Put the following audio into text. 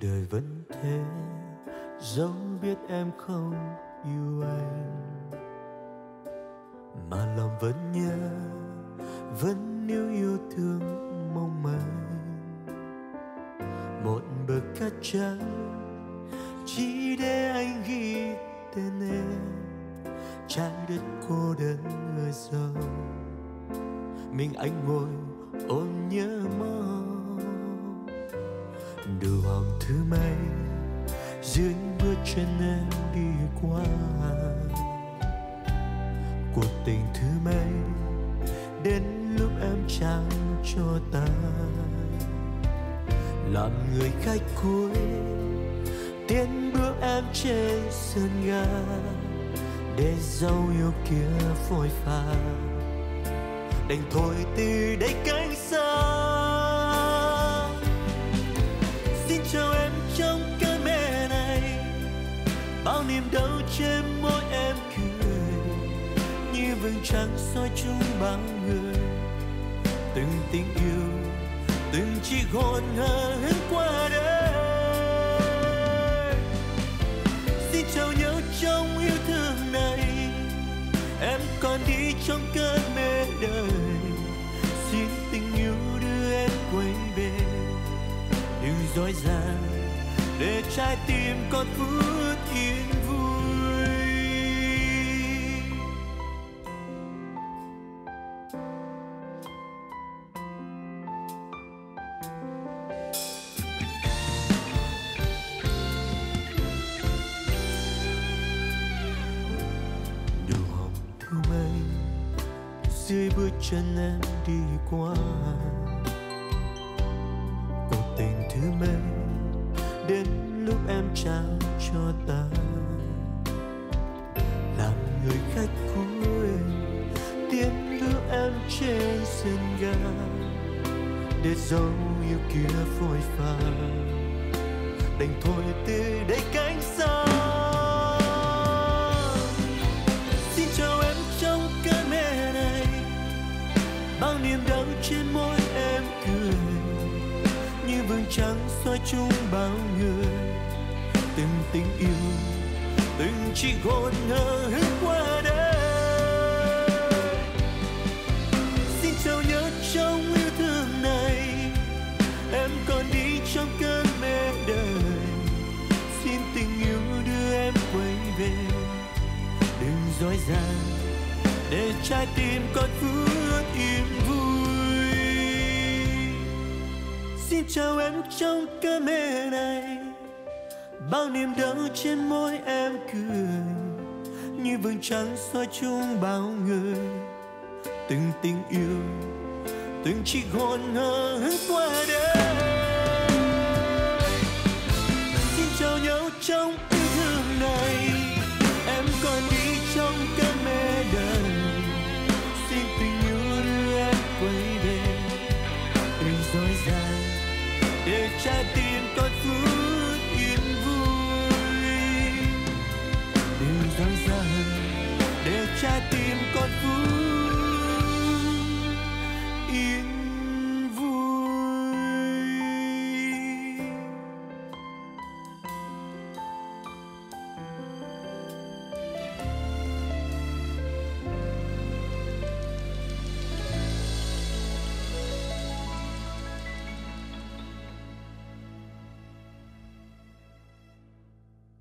đời vẫn thế, dẫu biết em không yêu anh. Mà lòng vẫn nhớ, vẫn yêu yêu thương mong manh. Một bờ cát trắng, chỉ để anh ghi tên em. Trái đất cô đơn người giàu mình anh ngồi ôm nhớ mong đủ hoàng thứ mấy, dưới bước chân em đi qua. Cuộc tình thứ mấy, đến lúc em trao cho ta. Làm người khách cuối, tiến bước em trên sân ga, để dấu yêu kia phôi pha. Đành thôi từ đây cánh xa. Trên môi em cười. Như vầng trăng soi chung bằng người. Từng tình yêu, từng chiếc hôn hờ hững qua đời. Xin chào nhau trong yêu thương này. Em còn đi trong cơn mê đời. Xin tình yêu đưa em quay về. Đừng dối dàng để trái tim còn phút yêu dưới bước chân em đi qua. Cuộc tình thứ mấy đến lúc em trao cho ta. Làm người khách cuối tiến đưa em trên sân ga. Để dấu yêu kia phôi pha, đành thôi tiếc chung bao người. Từng tình yêu, từng chỉ hôn hờ hững qua đời. Xin trao nhớ trong yêu thương này, em còn đi trong cơn mê đời. Xin tình yêu đưa em quay về, đừng dối dàng để trái tim còn vướng im vui. Xin chào em trong cơn mê này. Bao niềm đau trên môi em cười, như vầng trăng soi chung bao người. Từng tình yêu, từng chiếc hôn hờ hững qua để trái